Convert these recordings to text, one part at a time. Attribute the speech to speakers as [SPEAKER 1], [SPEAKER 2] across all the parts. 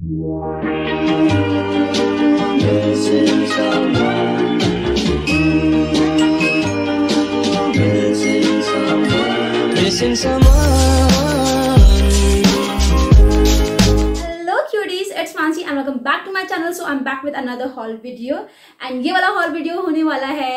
[SPEAKER 1] Missing someone. Missing someone. Missing someone.
[SPEAKER 2] Hello cuties it's Mansi and welcome back to my channel so I am back with another haul ये वाला hall video होने वाला है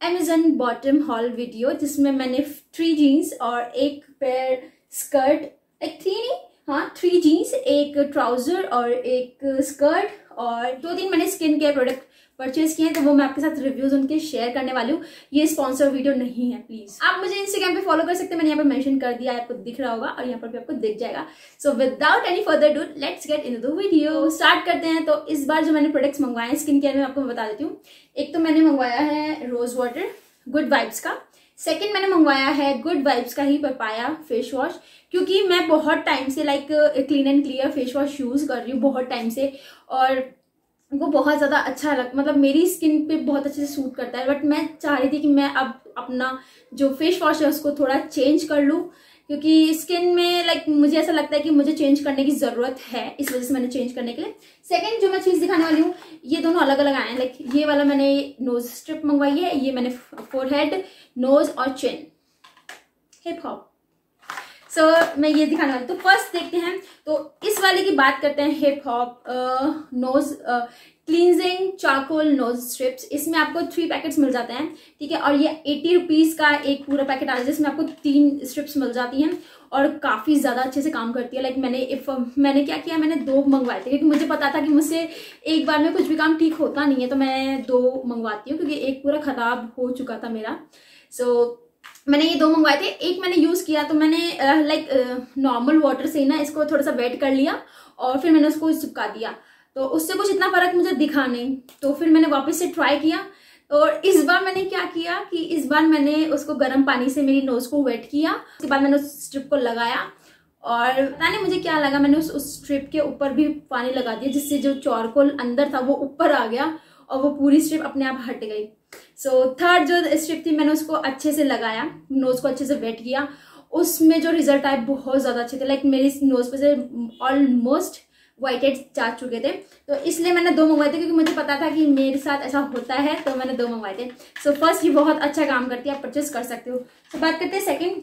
[SPEAKER 2] Amazon bottom hall video जिसमें मैंने three jeans और एक pair skirt एक थ्री नहीं हाँ थ्री जीन्स एक ट्राउज़र और एक स्कर्ट और दो तीन मैंने स्किन केयर प्रोडक्ट परचेज किए हैं तो वो मैं आपके साथ रिव्यूज़ उनके शेयर करने वाली हूँ। ये स्पॉन्सर वीडियो नहीं है प्लीज़ आप मुझे इंस्टाग्राम पे फॉलो कर सकते हैं, मैंने यहाँ पे मेंशन कर दिया, आपको दिख रहा होगा और यहाँ पर भी आपको दिख जाएगा। So without any further do let's get in the video start करते हैं तो इस बार जो मैंने प्रोडक्ट्स मंगवाए हैं स्किन केयर में आपको बता देती हूँ। एक तो मैंने मंगवाया है रोज वाटर गुड वाइब्स का। सेकेंड मैंने मंगवाया है गुड वाइब्स का ही पपाया फेस वॉश क्योंकि मैं बहुत टाइम से like clean and clear face wash use कर रही हूँ बहुत टाइम से और वो बहुत ज़्यादा अच्छा लग मतलब मेरी स्किन पे बहुत अच्छे से सूट करता है बट मैं चाह रही थी कि मैं अब अपना जो फेस वॉश है उसको थोड़ा चेंज कर लूँ। क्योंकि स्किन में लाइक मुझे ऐसा लगता है कि मुझे चेंज करने की ज़रूरत है, इस वजह से मैंने चेंज करने के लिए। सेकंड जो मैं चीज़ दिखाने वाली हूँ, ये दोनों अलग अलग आए हैं। लाइक ये वाला मैंने नोज़ स्ट्रिप मंगवाई है, ये मैंने फोरहेड नोज़ और चिन हिप हॉप सो मैं ये दिखाने वाली तो फ़र्स्ट देखते हैं। तो इस वाले की बात करते हैं hip hop nose cleansing charcoal nose strips इसमें आपको थ्री पैकेट्स मिल जाते हैं ठीक है? और ये एटी रुपीज़ का एक पूरा पैकेट आता है जिसमें आपको तीन स्ट्रिप्स मिल जाती हैं और काफ़ी ज़्यादा अच्छे से काम करती है। लाइक मैंने इफ़ मैंने क्या किया? मैंने दो मंगवाए थे क्योंकि मुझे पता था कि मुझसे एक बार में कुछ भी काम ठीक होता नहीं है तो मैं दो मंगवाती हूँ क्योंकि एक पूरा ख़राब हो चुका था मेरा। सो so, मैंने ये दो मंगवाए थे। एक मैंने यूज़ किया तो मैंने लाइक नॉर्मल वाटर से ना इसको थोड़ा सा वेट कर लिया और फिर मैंने उसको चिपका दिया। तो उससे कुछ इतना फ़र्क मुझे दिखा नहीं। तो फिर मैंने वापस से ट्राई किया और इस बार मैंने क्या किया कि इस बार मैंने उसको गर्म पानी से मेरी नोज़ को वेट किया। उसके बाद मैंने उस स्ट्रिप को लगाया और पता नहीं मुझे क्या लगा, मैंने उस उस स्ट्रिप के ऊपर भी पानी लगा दिया जिससे जो चौरकोल अंदर था वो ऊपर आ गया और वो पूरी स्ट्रिप अपने आप हट गई। सो so, थर्ड जो स्ट्रिप थी मैंने उसको अच्छे से लगाया नोज़ को अच्छे से वेट किया। उसमें जो रिज़ल्ट आए बहुत ज़्यादा अच्छे थे। लाइक मेरी नोज़ पे से ऑलमोस्ट वाइट हेड जा चुके थे। तो इसलिए मैंने दो मंगवाए थे क्योंकि मुझे पता था कि मेरे साथ ऐसा होता है तो मैंने दो मंगवाए थे। सो so, फ़र्स्ट ये बहुत अच्छा काम करती है आप परचेस कर सकते हो। तो so, बात करते हैं सेकंड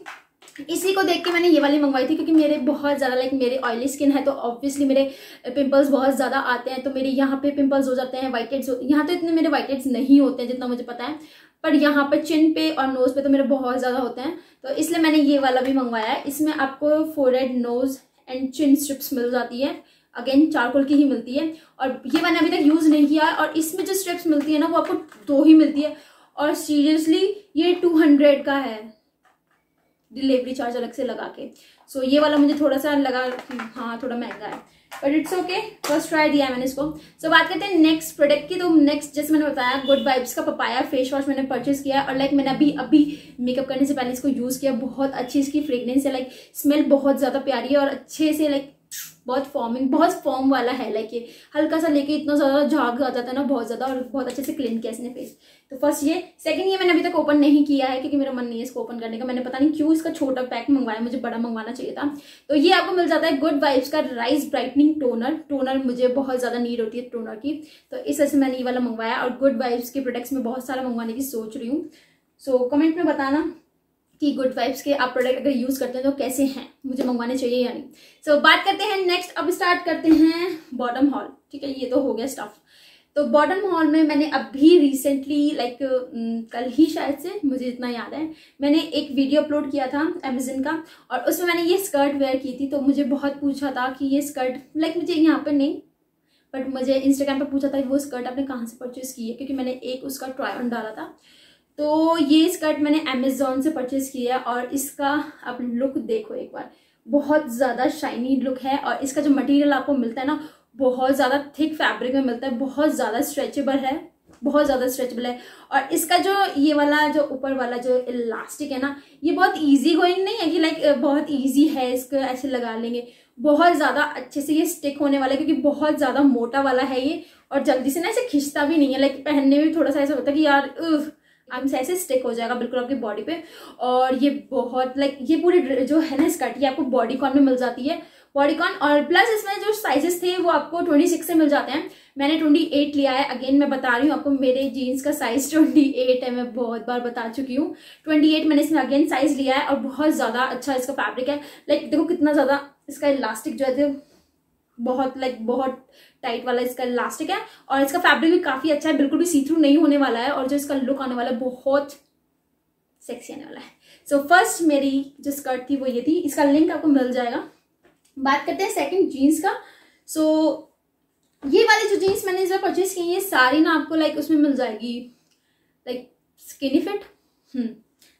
[SPEAKER 2] इसी को देख के मैंने ये वाली मंगवाई थी क्योंकि मेरे बहुत ज़्यादा लाइक मेरे ऑयली स्किन है तो ऑब्वियसली मेरे पिंपल्स बहुत ज़्यादा आते हैं तो मेरे यहाँ पे पिंपल्स हो जाते हैं वाइट हेड्स यहाँ तो इतने मेरे वाइट हेड्स नहीं होते हैं जितना मुझे पता है, पर यहाँ पर चिन पे और नोज़ पे तो मेरे बहुत ज़्यादा होते हैं तो इसलिए मैंने ये वाला भी मंगवाया है। इसमें आपको forehead nose and chin strips मिल जाती है अगेन चारकोल की ही मिलती है, और ये मैंने अभी तक यूज़ नहीं किया और इसमें जो स्ट्रिप्स मिलती है ना, वो आपको दो ही मिलती है, और सीरियसली ये टू हंड्रेड का है। डिलीवरी चार्ज अलग से लगा के। सो so, ये वाला मुझे थोड़ा सा लगा कि हाँ थोड़ा महँगा है। But it's okay first try दिया है मैंने इसको। सो so, बात करते हैं नेक्स्ट प्रोडक्ट की। तो नेक्स्ट जैसे मैंने बताया गुड वाइब्स का पपाया फेस वॉश मैंने परचेज किया और लाइक मैंने अभी अभी मेकअप करने से पहले इसको यूज़ किया। बहुत अच्छी इसकी फ्रेगनेंस है। लाइक स्मेल बहुत ज़्यादा प्यारी है और अच्छे से लाइक बहुत फॉर्मिंग बहुत फॉर्म वाला है लाइक ये हल्का सा लेके इतना ज़्यादा झाग आ जाता है ना बहुत ज़्यादा और बहुत अच्छे से क्लीन किया इसने फेस तो फ़र्स्ट ये सेकंड ये मैंने अभी तक ओपन नहीं किया है, क्योंकि मेरा मन नहीं है इसको ओपन करने का। मैंने पता नहीं क्यों इसका छोटा पैक मंगवाया, मुझे बड़ा मंगवाना चाहिए था। तो ये आपको मिल जाता है गुड वाइब्स का राइस ब्राइटनिंग टोनर टोनर मुझे बहुत ज़्यादा नीड होती है टोनर की। तो इस वजह से मैंने ये वाला मंगवाया और गुड वाइब्स के प्रोडक्ट्स में बहुत सारा मंगवाने की सोच रही हूँ। सो कमेंट में बताना। कि गुड वाइब्स के आप प्रोडक्ट अगर यूज़ करते हैं तो कैसे हैं? मुझे मंगवाने चाहिए या नहीं? सो so, बात करते हैं नेक्स्ट अब स्टार्ट करते हैं बॉटम हॉल ठीक है ये तो हो गया स्टफ़ तो बॉटम हॉल में मैंने अभी रिसेंटली लाइक कल ही शायद से मुझे इतना याद है मैंने एक वीडियो अपलोड किया था अमेजन का और उसमें मैंने ये स्कर्ट वेयर की थी तो मुझे बहुत पूछा था कि ये स्कर्ट लाइक मुझे यहाँ पर नहीं बट मुझे इंस्टाग्राम पर पूछा था वो स्कर्ट आपने कहाँ से परचेज़ की है? क्योंकि मैंने एक उसका ट्राई ऑन डाला था। तो ये स्कर्ट मैंने अमेजोन से परचेज किया है और इसका आप लुक देखो एक बार। बहुत ज़्यादा शाइनी लुक है और इसका जो मटेरियल आपको मिलता है ना, बहुत ज़्यादा थिक फैब्रिक में मिलता है, बहुत ज़्यादा स्ट्रेचेबल है, बहुत ज़्यादा स्ट्रेचेबल है। और इसका जो ये वाला, जो ऊपर वाला जो इलास्टिक है ना, ये बहुत इजी गोइंग नहीं है कि लाइक बहुत इजी है इसको ऐसे लगा लेंगे। बहुत ज़्यादा अच्छे से ये स्टिक होने वाला है क्योंकि बहुत ज़्यादा मोटा वाला है ये और जल्दी से ना ऐसे खिंचता भी नहीं है। लाइक पहनने में थोड़ा सा ऐसा होता है कि यार आर्म से ऐसे स्टिक हो जाएगा बिल्कुल आपकी बॉडी पे। और ये बहुत लाइक ये पूरी जो है ना स्कर्ट ये आपको बॉडी कॉन में मिल जाती है। बॉडीकॉन और प्लस इसमें जो साइजेस थे, वो आपको 26 से मिल जाते हैं। मैंने 28 लिया है। अगेन मैं बता रही हूँ, आपको मेरे जीन्स का साइज़ 28 है, मैं बहुत बार बता चुकी हूँ। 28 मैंने इसमें अगेन साइज़ लिया है और बहुत ज़्यादा अच्छा इसका फैब्रिक है। लाइक देखो कितना ज़्यादा इसका इलास्टिक जो है बहुत लाइक बहुत टाइट वाला इसका इलास्टिक है और इसका फैब्रिक भी काफ़ी अच्छा है बिल्कुल भी सी थ्रू नहीं होने वाला है और जो इसका लुक आने वाला है बहुत सेक्सी आने वाला है। सो so, फ़र्स्ट मेरी जो स्कर्ट थी वो ये थी इसका लिंक आपको मिल जाएगा। बात करते हैं सेकंड जीन्स का। सो so, ये वाली जो जीन्स मैंने इस बार परचेज की है सारी ना आपको लाइक उसमें मिल जाएगी like skinny fit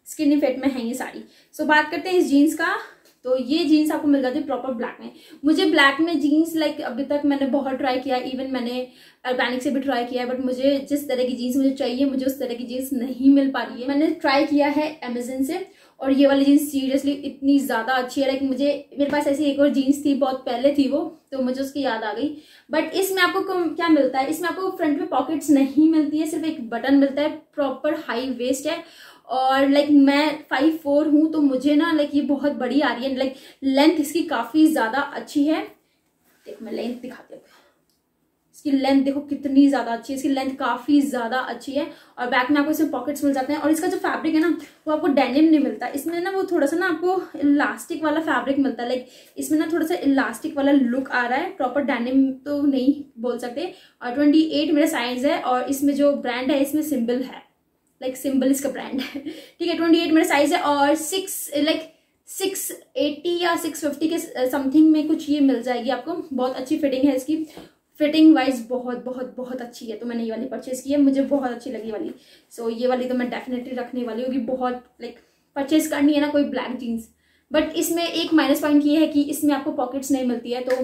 [SPEAKER 2] skinny fit में है ये साड़ी सो so, बात करते हैं इस जीन्स का। तो ये जीन्स आपको मिल जाती है प्रॉपर ब्लैक में। मुझे ब्लैक में जीन्स लाइक अभी तक मैंने बहुत ट्राई किया इवन मैंने अर्बैनिक से भी ट्राई किया है बट मुझे जिस तरह की जीन्स मुझे चाहिए, मुझे उस तरह की जीन्स नहीं मिल पा रही है। मैंने ट्राई किया है अमेजन से, और ये वाली जीन्स सीरियसली इतनी ज़्यादा अच्छी है। लाइक मुझे, मेरे पास ऐसी एक और जीन्स थी, बहुत पहले थी वो तो मुझे उसकी याद आ गई। बट इसमें आपको क्या मिलता है? इसमें आपको फ्रंट में पॉकेट्स नहीं मिलती है, सिर्फ़ एक बटन मिलता है प्रॉपर हाई वेस्ट है। और लाइक like, मैं फाइव फोर हूँ तो मुझे ना लाइक ये बहुत बड़ी आ रही है। लाइक लेंथ इसकी काफ़ी ज़्यादा अच्छी है। देख मैं लेंथ दिखाती हूँ। इसकी लेंथ देखो कितनी ज़्यादा अच्छी है। इसकी लेंथ काफ़ी ज़्यादा अच्छी है। और बैक में आपको इसमें पॉकेट्स मिल जाते हैं। और इसका जो फैब्रिक है ना वो आपको डेनिम नहीं मिलता। इसमें ना वो थोड़ा सा ना आपको इलास्टिक वाला फैब्रिक मिलता है। लाइक इसमें ना थोड़ा सा इलास्टिक वाला लुक आ रहा है। प्रॉपर डेनिम तो नहीं बोल सकते। और ट्वेंटी मेरा साइज़ है और इसमें जो ब्रांड है इसमें सिम्बल है। लाइक सिंबल इसका ब्रांड है ठीक है ट्वेंटी एट मेरा साइज़ है और सिक्स लाइक सिक्स एट्टी या सिक्स फिफ्टी के समथिंग में कुछ ये मिल जाएगी आपको। बहुत अच्छी फिटिंग है इसकी। फिटिंग वाइज बहुत बहुत बहुत अच्छी है। तो मैंने ये वाली परचेज की है। मुझे बहुत अच्छी लगी वाली। सो so, ये वाली तो मैं डेफिनेटली रखने वाली होगी बहुत लाइक परचेज करनी है ना कोई ब्लैक जीन्स बट इसमें एक माइनस पॉइंट ये है कि इसमें आपको पॉकेट्स नहीं मिलती है। तो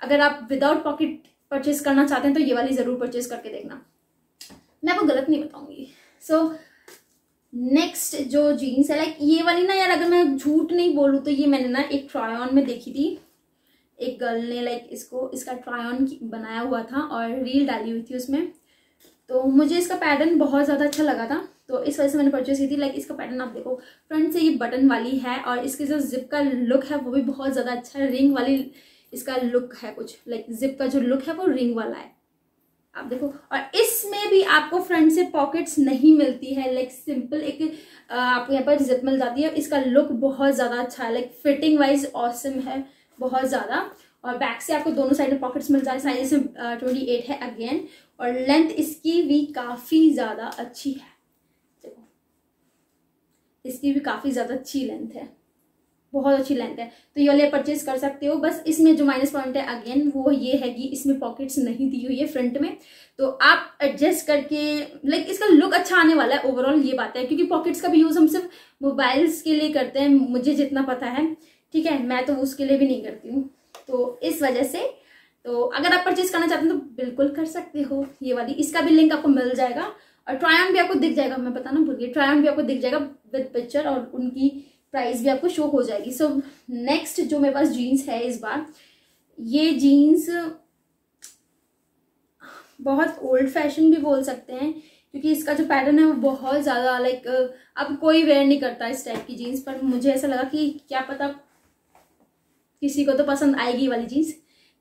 [SPEAKER 2] अगर आप विदाउट पॉकेट परचेज करना चाहते हैं तो ये वाली ज़रूर परचेज करके देखना। मैं आपको गलत नहीं बताऊँगी। सो नेक्स्ट जो जीन्स है लाइक ये वाली ना यार अगर मैं झूठ नहीं बोलूँ तो ये मैंने ना एक ट्रायन में देखी थी। एक गर्ल ने लाइक इसको, इसका ट्रायन बनाया हुआ था और रील डाली हुई थी उसमें। तो मुझे इसका पैटर्न बहुत ज़्यादा अच्छा लगा था। तो इस वजह से मैंने परचेज की थी। लाइक इसका पैटर्न आप देखो फ्रंट से ये बटन वाली है और इसके जो जिप का लुक है, वो भी बहुत ज़्यादा अच्छा रिंग वाली इसका लुक है कुछ। लाइक जिप का जो लुक है, वो रिंग वाला है। आप देखो, और इसमें भी आपको फ्रंट से पॉकेट्स नहीं मिलती है लाइक सिंपल एक आपको यहाँ पर जिप मिल जाती है। इसका लुक बहुत ज़्यादा अच्छा है लाइक फिटिंग वाइज ऑसम है, बहुत ज़्यादा। और बैक से आपको दोनों साइड में पॉकेट्स मिल जाए साइज़ से ट्वेंटी एट है अगेन और लेंथ इसकी भी काफ़ी ज़्यादा अच्छी है। देखो, इसकी भी काफ़ी ज़्यादा अच्छी लेंथ है। बहुत अच्छी लेंथ है। तो ये वाले परचेज कर सकते हो। बस इसमें जो माइनस पॉइंट है अगेन वो ये है कि इसमें पॉकेट्स नहीं दी हुई है फ्रंट में। तो आप एडजस्ट करके लाइक इसका लुक अच्छा आने वाला है। ओवरऑल ये बात है, क्योंकि पॉकेट्स का भी यूज़ हम सिर्फ़ मोबाइल्स के लिए करते हैं। मुझे जितना पता है, ठीक है? मैं तो उसके लिए भी नहीं करती हूँ। तो इस वजह से तो अगर आप परचेज करना चाहते हो तो बिल्कुल कर सकते हो ये वाली। इसका भी लिंक आपको मिल जाएगा। और ट्रायन भी आपको दिख जाएगा, मैं बताना भूल गई। ट्रायन भी आपको दिख जाएगा विद पिक्चर और उनकी प्राइस भी आपको शो हो जाएगी। सो so, नेक्स्ट जो मेरे पास जीन्स है इस बार ये जीन्स बहुत ओल्ड फ़ैशन भी बोल सकते हैं क्योंकि इसका जो पैटर्न है वो बहुत ज़्यादा लाइक अब कोई वेयर नहीं करता इस टाइप की जीन्स पर मुझे ऐसा लगा कि क्या पता किसी को तो पसंद आएगी वाली जीन्स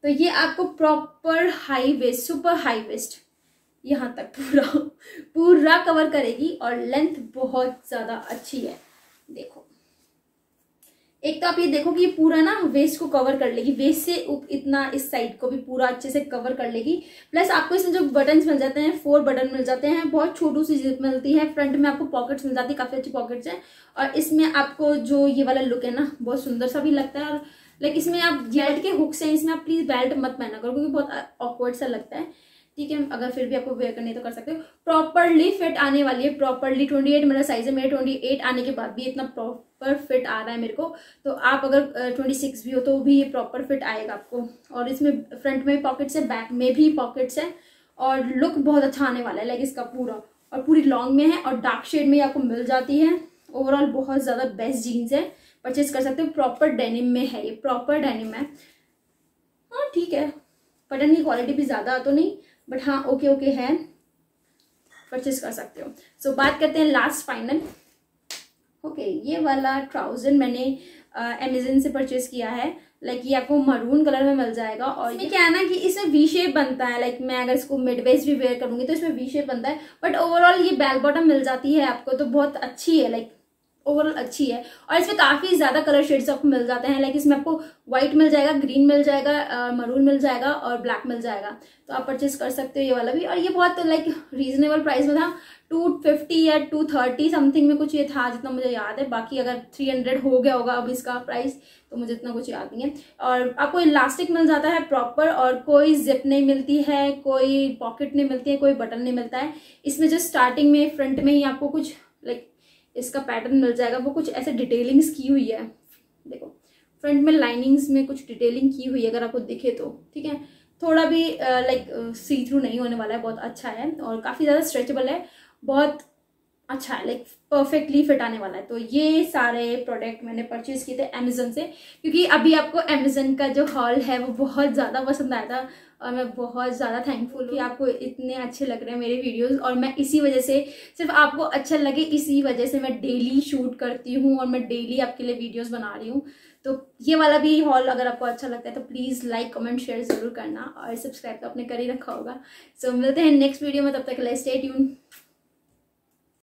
[SPEAKER 2] तो ये आपको proper high waist super high waist यहाँ तक पूरा पूरा कवर करेगी और लेंथ बहुत ज़्यादा अच्छी है। देखो। एक तो आप ये देखो कि ये पूरा ना वेस्ट को कवर कर लेगी। वेस्ट से इतना इस साइड को भी पूरा अच्छे से कवर कर लेगी। प्लस आपको इसमें जो बटन्स मिल जाते हैं फोर बटन मिल जाते हैं, बहुत छोटू सी जिप मिलती है। फ्रंट में आपको पॉकेट्स मिल जाती है, काफ़ी अच्छी पॉकेट्स है। और इसमें आपको जो ये वाला लुक है ना, बहुत सुंदर सा भी लगता है। और लाइक इसमें आप बेल्ट के हुक्स हैं, इसमें आप प्लीज़ बेल्ट मत पहना करो, क्योंकि बहुत ऑकवर्ड सा लगता है। ठीक है, अगर फिर भी आपको वेयर करनी तो कर सकते हो। प्रॉपरली फिट आने वाली है प्रॉपरली ट्वेंटी एट मेरा साइज़ है, मेरे ट्वेंटी एट आने के बाद भी इतना प्रॉपर फिट आ रहा है मेरे को। तो आप अगर ट्वेंटी सिक्स भी हो तो भी ये प्रॉपर फिट आएगा आपको। और इसमें फ्रंट में पॉकेट्स है बैक में भी पॉकेट्स है। और लुक बहुत अच्छा आने वाला है लाइक इसका पूरा। और पूरी लॉन्ग में है और डार्क शेड में आपको मिल जाती है। ओवरऑल बहुत ज़्यादा बेस्ट जीन्स है। परचेज कर सकते हो प्रॉपर डेनिम में है ये प्रॉपर डेनिम है। हाँ ठीक है। बटन की क्वालिटी भी ज़्यादा तो नहीं बट हाँ ओके ओके है। परचेज कर सकते हो। सो so, बात करते हैं लास्ट फाइनल ओके ये वाला ट्राउज़र मैंने अमेजन से परचेज किया है। लाइक ये आपको मरून कलर में मिल जाएगा और ये क्या है ना कि इसमें वी शेप बनता है। लाइक मैं अगर इसको मिड वेस्ट भी वेयर करूँगी तो इसमें वी शेप बनता है। बट ओवरऑल ये बेल बॉटम मिल जाती है आपको तो बहुत अच्छी है। लाइक ओवरऑल अच्छी है। और इसमें काफ़ी ज़्यादा कलर शेड्स आपको मिल जाते हैं। लाइक इसमें आपको व्हाइट मिल जाएगा ग्रीन मिल जाएगा मरून मिल जाएगा और ब्लैक मिल जाएगा। तो आप परचेज कर सकते हो ये वाला भी। और ये बहुत लाइक रीजनेबल प्राइस में था। टू फिफ्टी या टू थर्टी समथिंग में कुछ ये था जितना मुझे याद है। बाकी अगर थ्री हंड्रेड हो गया होगा अब इसका प्राइस तो मुझे इतना कुछ याद नहीं है। और आपको इलास्टिक मिल जाता है प्रॉपर और कोई जिप नहीं मिलती है, कोई पॉकेट नहीं मिलती है, कोई बटन नहीं मिलता है। इसमें जो स्टार्टिंग में फ्रंट में ही आपको कुछ इसका पैटर्न मिल जाएगा। वो कुछ ऐसे डिटेलिंग्स की हुई है। देखो फ्रंट में लाइनिंग्स में कुछ डिटेलिंग की हुई है, अगर आपको दिखे तो ठीक है? थोड़ा भी लाइक सी थ्रू नहीं होने वाला है, बहुत अच्छा है और काफ़ी ज़्यादा स्ट्रेचेबल है। बहुत अच्छा है लाइक परफेक्टली फिट आने वाला है। तो ये सारे प्रोडक्ट मैंने परचेज किए थे अमेजन से क्योंकि अभी आपको अमेजन का जो हॉल है वो बहुत ज़्यादा पसंद आया था और मैं बहुत ज़्यादा थैंकफुल कि आपको इतने अच्छे लग रहे हैं मेरे वीडियोस और मैं इसी वजह से सिर्फ़ आपको अच्छा लगे इसी वजह से मैं डेली शूट करती हूँ और मैं डेली आपके लिए वीडियोस बना रही हूँ। तो ये वाला भी हॉल अगर आपको अच्छा लगता है तो प्लीज़ लाइक कमेंट शेयर ज़रूर करना और सब्सक्राइब तो आपने कर ही रखा होगा। सो so, मिलते हैं नेक्स्ट वीडियो में तब तक स्टे ट्यून